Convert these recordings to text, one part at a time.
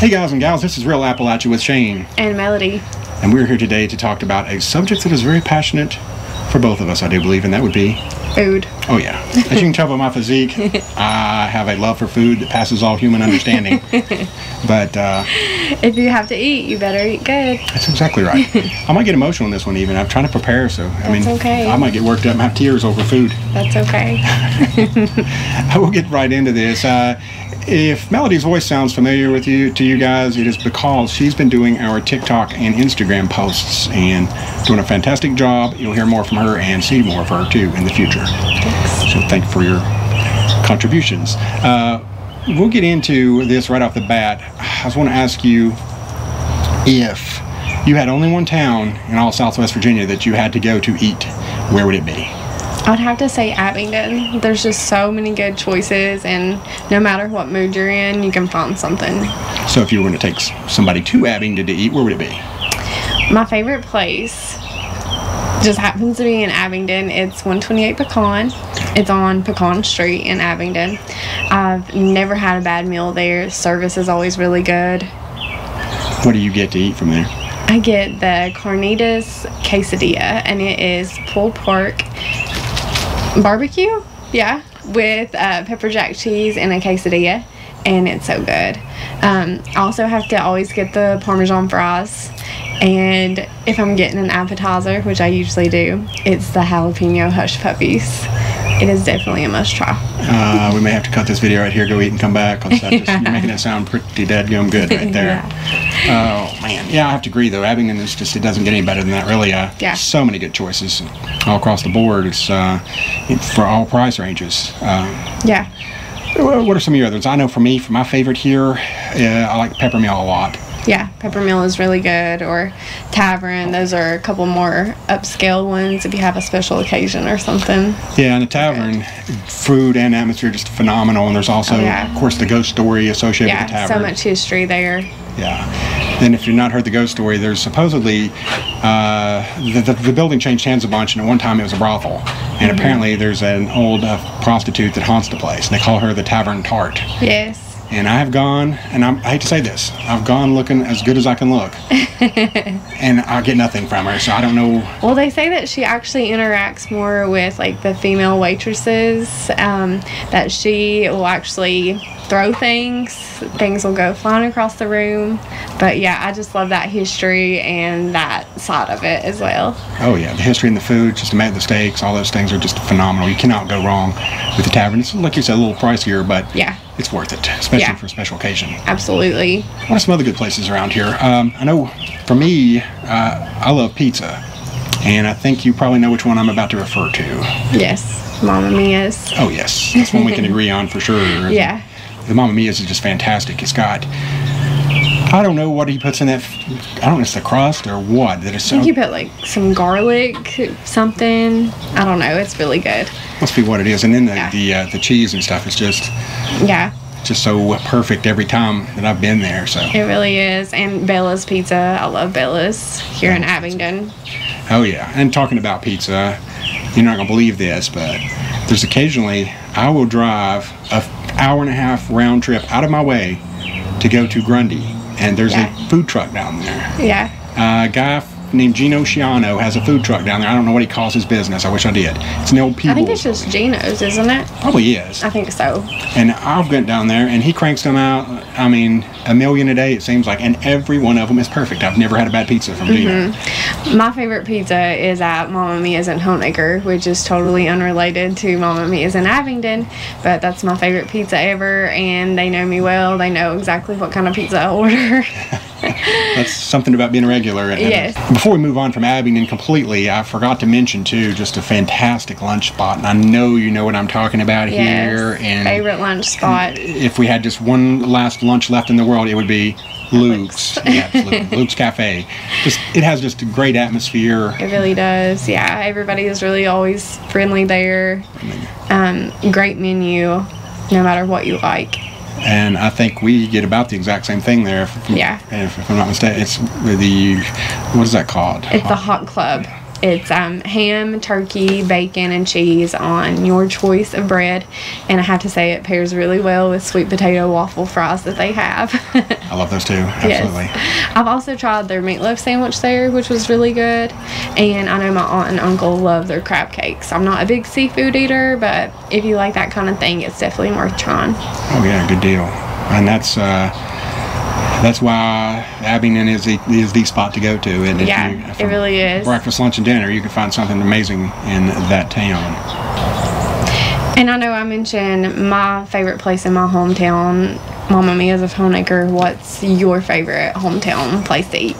Hey guys and gals, this is Real Appalachia with Shane, And Melody. and we're here today to talk about a subject that is very passionate for both of us, I do believe, and that would be, Food. oh yeah, as you can tell by my physique, I have a love for food that passes all human understanding. but uh, If you have to eat, you better eat good. that's exactly right. I might get emotional in this one even. I'm trying to prepare, so I mean, okay. I might get worked up and have tears over food. That's okay. I will get right into this. Uh, if Melody's voice sounds familiar with you to you guys, it is because she's been doing our TikTok and Instagram posts and doing a fantastic job. You'll hear more from her and see more of her too in the future. So thank you for your contributions. Uh, we'll get into this right off the bat. I just want to ask you if you had only one town in all Southwest Virginia that you had to go to eat, where would it be? I'd have to say Abingdon. There's just so many good choices, and no matter what mood you're in, you can find something. So if you were going to take somebody to Abingdon to eat, where would it be? My favorite place just happens to be in Abingdon. It's 128 Pecan. It's on Pecan Street in Abingdon. I've never had a bad meal there. Service is always really good. What do you get to eat from there? I get the carnitas quesadilla, and it is pulled pork barbecue, yeah, with uh, pepper jack cheese and a quesadilla, and it's so good. Um, I also have to always get the Parmesan fries, and if I'm getting an appetizer, which I usually do, it's the jalapeno hush puppies. It is definitely a must try. Uh, we may have to cut this video right here, go eat and come back. just, Yeah. You're making it sound pretty dadgum good right there. Oh man, yeah, I have to agree though. Abingdon is just it doesn't get any better than that really. Uh, Yeah. So many good choices all across the board. It's uh, for all price ranges. Um, Yeah. What are some of your others? I know for me, for my favorite here, uh, I like peppermill a lot. Yeah, peppermill is really good, or tavern. Those are a couple more upscale ones if you have a special occasion or something. Yeah, and the tavern, food and atmosphere just phenomenal. And there's also, Oh, yeah. of course, the ghost story associated Yeah, with the tavern. so much history there. Yeah. Then, if you've not heard the ghost story, there's supposedly uh, the, the, the building changed hands a bunch, and at one time it was a brothel. And apparently, there's an old uh, prostitute that haunts the place, and they call her the Tavern Tart. Yes. And I have gone, and I'm, I hate to say this, I've gone looking as good as I can look, and I get nothing from her. So I don't know. Well, they say that she actually interacts more with like the female waitresses. Um, that she will actually throw things. Things will go flying across the room. But yeah, I just love that history and that side of it as well. Oh yeah, the history and the food, just to make the steaks, all those things are just phenomenal. You cannot go wrong with the tavern. It's like you said, a little pricier, but Yeah. It's worth it, especially Yeah. for a special occasion. Absolutely. What are some other good places around here? Um, I know for me, uh, I love pizza, and I think you probably know which one I'm about to refer to. Yes. Mama Mia's. Oh yes, that's one we can agree on for sure. Yeah. the Mamma Mia's is just fantastic. It's got. I don't know what he puts in that. I don't know if it's the crust or what. That is so. I think you put like some garlic, something. I don't know. It's really good. Must be what it is, and then the Yeah. the, uh, the cheese and stuff is just Yeah, just so perfect every time that I've been there. So, it really is. And Bella's Pizza. I love Bella's here in Abingdon. oh yeah. And talking about pizza, you're not gonna believe this, but there's occasionally I will drive a hour and a half round trip out of my way to go to Grundy, and there's Yeah. a food truck down there. Yeah. Uh, guy named Gino Sciano has a food truck down there. I don't know what he calls his business. I wish I did. It's an old people. I think it's just Gino's, isn't it? Probably is. I think so. And I've went down there, and he cranks them out. I mean, a million a day it seems like, and every one of them is perfect. I've never had a bad pizza from Gino. Mm-hmm. My favorite pizza is at Mama Mia's in Honaker, which is totally unrelated to Mama Mia's in Abingdon. But that's my favorite pizza ever, and they know me well. They know exactly what kind of pizza I order. That's something about being a regular. Yes. Before we move on from Abingdon completely, I forgot to mention too, just a fantastic lunch spot, and I know you know what I'm talking about here. yes. And Favorite lunch spot. if we had just one last lunch left in the world, it would be Luke's. yeah, absolutely. Luke's Cafe. Just it has just a great atmosphere. It really does. Yeah, everybody is really always friendly there. Um, great menu, no matter what you like. And I think we get about the exact same thing there. If, Yeah. If, if I'm not mistaken, it's the what is that called? It's the Hot Club. It's um, ham, turkey, bacon, and cheese on your choice of bread. And I have to say, it pairs really well with sweet potato waffle fries that they have. I love those too. Absolutely. Yes. I've also tried their meatloaf sandwich there, which was really good. And I know my aunt and uncle love their crab cakes. I'm not a big seafood eater, but if you like that kind of thing, it's definitely worth trying. Oh yeah, good deal. And that's uh, that's why Abingdon is the, is the spot to go to. And Yeah, you- it really is. Breakfast, lunch, and dinner, you can find something amazing in that town. And I know I mentioned my favorite place in my hometown, Mama Mia's of Honaker. What's your favorite hometown place to eat?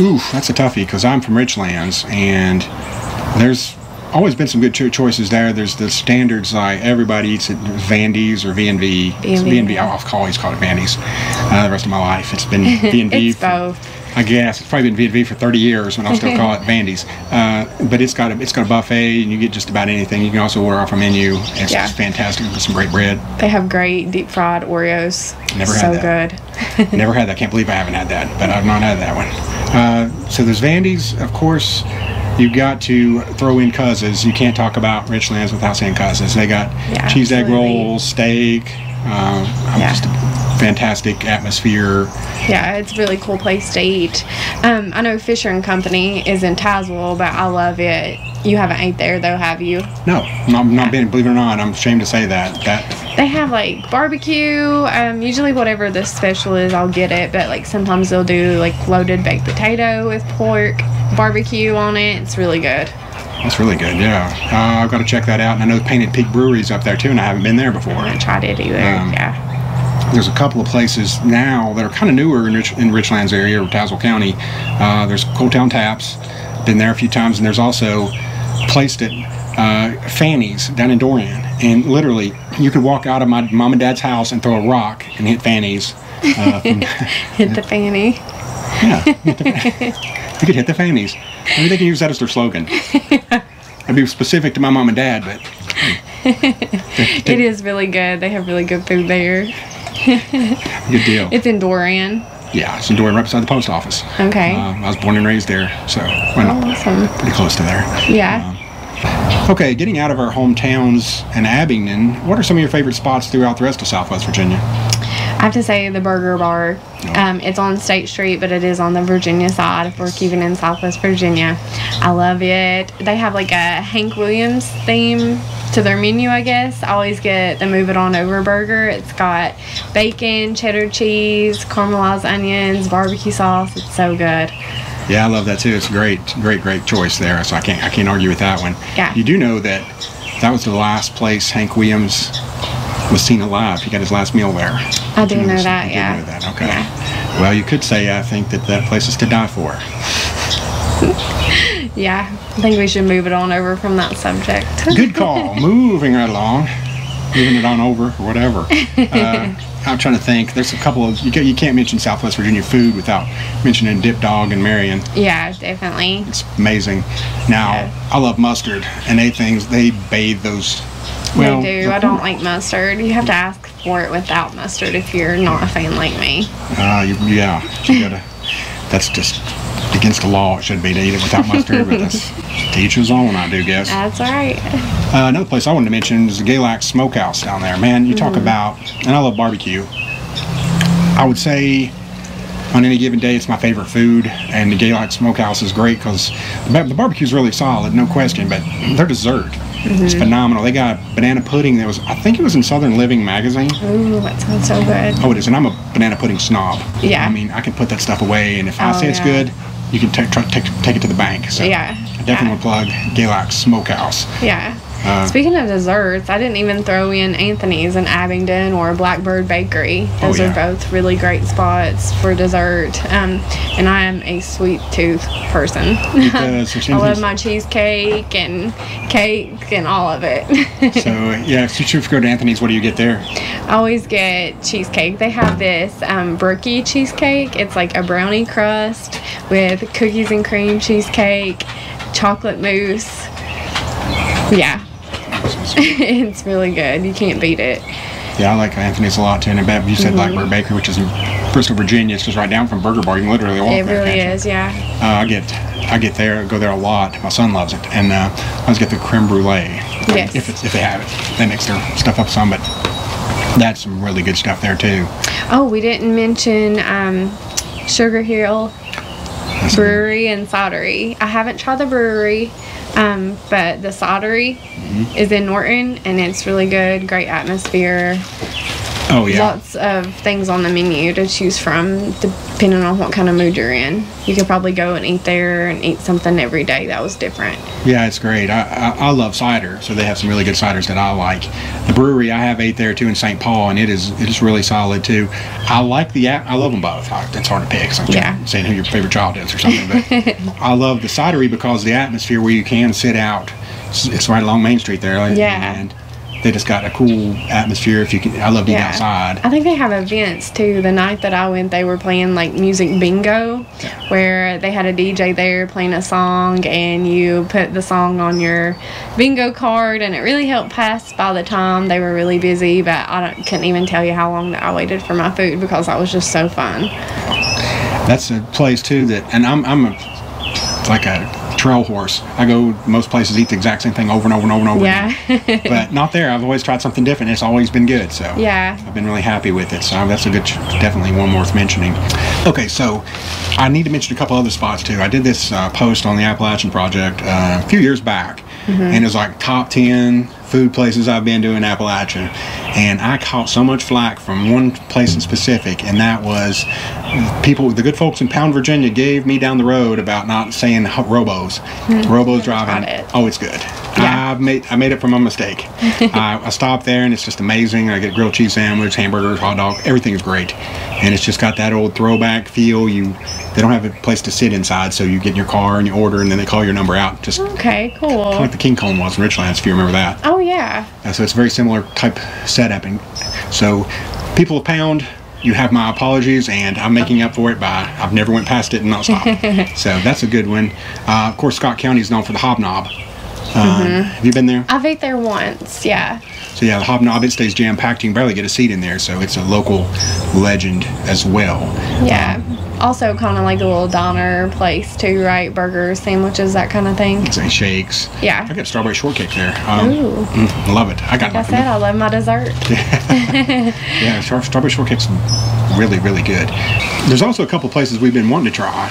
Oof, that's a toughie because I'm from Richlands, and there's always been some good cho- choices there. There's the standards like everybody eats at Vandy's or V&V. V&V, V&V. I've always called it Vandy's uh, the rest of my life. It's been V&V. It's for- both. I guess it's probably been V&V for 30 years, and I'll still call it Vandy's. Uh, but it's got a it's got a buffet, and you get just about anything. You can also order off a menu. It's Yeah. just fantastic with some great bread. They have great deep fried Oreos. Never had so had good. Never had that. Can't believe I haven't had that, but I've not had that one. Uh, so there's Vandy's, of course. You've got to throw in Cuz's. You can't talk about Richlands without saying Cuz's. They got Yeah, cheese egg rolls, steak, uh, Yeah. just a fantastic atmosphere. Yeah, it's a really cool place to eat. Um, I know Fisher and Company is in Tazewell, but I love it. You haven't ate there though, have you? No, not, not been. Believe it or not, I'm ashamed to say that. That They have like barbecue. Um, usually whatever the special is, I'll get it. But like sometimes they'll do like loaded baked potato with pork, barbecue on it. It's really good. That's really good. Yeah, uh, I've got to check that out. And I know Painted Pig Brewery's up there too, and I haven't been there before. I haven't tried it either. Um, yeah. There's a couple of places now that are kind of newer in, Rich, in Richlands area or Tazewell County. Uh, there's Cold Town Taps, been there a few times, and there's also placed at uh, Fannie's down in Doran. And literally, you could walk out of my mom and dad's house and throw a rock and hit Fannie's. Uh, from, Hit the fanny. yeah, hit the, you could hit the Fannie's. Maybe they can use that as their slogan. I'd be specific to my mom and dad, but It is really good. They have really good food there. good deal. It's in Doran. Yeah, it's in Doran, right beside the post office. Okay. Uh, I was born and raised there, so up Awesome. pretty close to there. Yeah. Okay, getting out of our hometowns and Abingdon, what are some of your favorite spots throughout the rest of Southwest Virginia? I have to say the Burger Bar. Um, it's on State Street, but it is on the Virginia side. If we're keeping in Southwest Virginia, I love it. They have like a Hank Williams theme to their menu. I guess I always get the Move It On Over burger. It's got bacon, cheddar cheese, caramelized onions, barbecue sauce. It's so good. Yeah, I love that too. It's a great, great, great choice there. So I can't, I can't argue with that one. Yeah. You do know that that was the last place Hank Williams was seen alive. He got his last meal there. I do You know this? that. You Yeah. know that. Okay. Yeah. Well, you could say I think that that place is to die for. Yeah. I think we should move it on over from that subject. Good call. Moving right along, moving it on over or whatever. Uh, I'm trying to think. There's a couple of you can't, you can't mention Southwest Virginia food without mentioning Dip Dog and Marion. yeah, definitely. It's amazing. Now Yeah. I love mustard, and they things they bathe those. Well, they do. I don't like mustard. You have to ask for it without mustard if you're not a fan like me. Uh, you, yeah, you gotta. That's just against the law. It should be to eat it without mustard, but that's to each his own. I do guess. That's all right. Uh, another place I wanted to mention is the Galax Smokehouse down there. Man, you talk about, and I love barbecue. I would say on any given day, it's my favorite food, and the Galax Smokehouse is great because the, ba- the barbecue is really solid, no question. But their dessert is mm-hmm. phenomenal. They got banana pudding that was, I think it was in Southern Living magazine. Ooh, that sounds so good. Oh, it is, and I'm a banana pudding snob. Yeah. I mean, I can put that stuff away, and if I Oh, say it's yeah. good, you can take try, take take it to the bank. So Yeah. I definitely want to plug Galax Smokehouse. Yeah. Uh, Speaking of desserts, I didn't even throw in Anthony's in Abingdon or Blackbird Bakery. Those Oh, are both really great spots for dessert. Um, and I am a sweet tooth person. I love my cheesecake and cake and all of it. So yeah, if you choose to go to Anthony's, what do you get there? I always get cheesecake. They have this um, brookie cheesecake. It's like a brownie crust with cookies and cream cheesecake, chocolate mousse. Yeah, it's really good. You can't beat it. Yeah, I like Anthony's a lot too. And Bev, you said Blackbird Bakery, which is in Bristol, Virginia. It's just right down from Burger Bar. You can literally walk Mm-hmm. It really can't you? is, yeah. Uh, I get I get there, go there a lot. My son loves it, and uh, I always get the creme brulee. Yes. If it's, if they have it, they mix their stuff up some, but that's some really good stuff there too. Oh, we didn't mention um, Sugar Hill Brewery and Cidery. I haven't tried the brewery, um, but the cidery Mm-hmm. is in Norton, and it's really good. Great atmosphere. Oh yeah. Lots of things on the menu to choose from, depending on what kind of mood you're in. You could probably go and eat there and eat something every day that was different. Yeah, it's great. I, I, I love cider, so they have some really good ciders that I like. The brewery I have ate there too in St. Paul, and it is it is really solid too. I like the app. I love them both. It's hard to pick. It's like Yeah. saying who your favorite child is or something. But I love the cidery because the atmosphere where you can sit out. It's, right along Main Street there. Yeah. And they just got a cool atmosphere. If you can, I love being Yeah. outside. I think they have events too. The night that I went, they were playing like music bingo, where they had a DJ there playing a song, and you put the song on your bingo card, and it really helped pass by the time. They were really busy, but I don't, couldn't even tell you how long that I waited for my food because that was just so fun. That's a place too that, and I'm I'm a like a trail horse. I go most places eat the exact same thing over and over and over and over. Yeah. again. but not there. I've always tried something different. It's always been good. So Yeah. I've been really happy with it. So that's a good, definitely one worth mentioning. Okay, so I need to mention a couple other spots too. I did this uh, post on the Appalachian Project uh, a few years back, Mm-hmm. and it was like top ten food places I've been to in Appalachia, and I caught so much flack from one place in specific, and that was people, the good folks in Pound, Virginia, gave me down the road about not saying ho- Robo's. Robos driving. it. Oh, it's good. Yeah. I made I made it from a mistake. I, I stopped there and it's just amazing. I get a grilled cheese sandwich, hamburgers, hot dog. Everything's great, and it's just got that old throwback feel. You they don't have a place to sit inside, so you get in your car and you order, and then they call your number out. Just Okay, cool. like the King Cone was in Richlands, if you remember that. Oh yeah. Uh, so it's a very similar type setup, and so people of Pound. You have my apologies, and I'm making up for it by I've never went past it and not stopped. so that's a good one. Uh, of course, Scott County is known for the Hobnob. Um, Have you been there? I've ate there once. Yeah. So yeah, the Hobnob it stays jam packed. You can barely get a seat in there, so it's a local legend as well. Yeah. Also, kind of like a little diner place too, right? Burgers, sandwiches, that kind of thing. It's a shakes. Yeah. I got strawberry shortcake there. Um, Ooh. mm, love it. I got Like I said, I love my dessert. yeah, star- strawberry shortcake's really really good. There's also a couple places we've been wanting to try.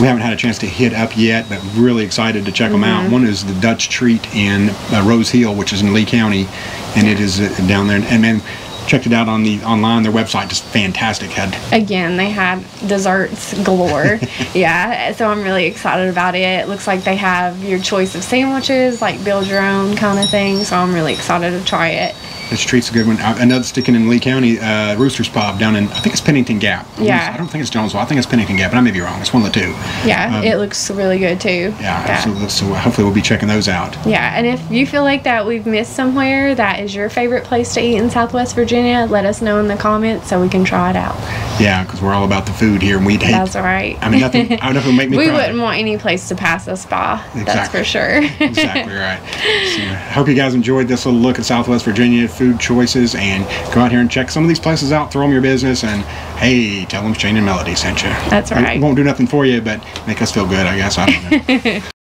We haven't had a chance to hit up yet, but really excited to check them out. Mm-hmm. One is the Dutch Treat in uh, Rose Hill, which is in Lee County, and it is uh, down there. And man, checked it out on the online. Their website just fantastic. Had Again, they had desserts galore. yeah, so I'm really excited about it. It looks like they have your choice of sandwiches, like build your own kind of thing. So I'm really excited to try it. Dutch Treat's a good one. Another sticking in Lee County, uh, Rooster's Pub down in I think it's Pennington Gap. I Yeah. don't think it's Jonesville. I think it's Pennington Gap, but I may be wrong. It's one of the two. Yeah, Um, it looks really good too. Yeah, So, so hopefully we'll be checking those out. Yeah, and if you feel like that we've missed somewhere that is your favorite place to eat in Southwest Virginia, let us know in the comments so we can try it out. Yeah, because we're all about the food here, and we'd hate. That's all right. I mean, nothing. I nothing would make me we cry. wouldn't want any place to pass us by. That's for sure. exactly right. So, I hope you guys enjoyed this little look at Southwest Virginia food choices, and go out here and check some of these places out. Throw them your business, and hey, tell them Shane and Melody sent you. That's right. won't do nothing for you, but make us feel good, I guess. I don't know.